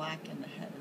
black in the head.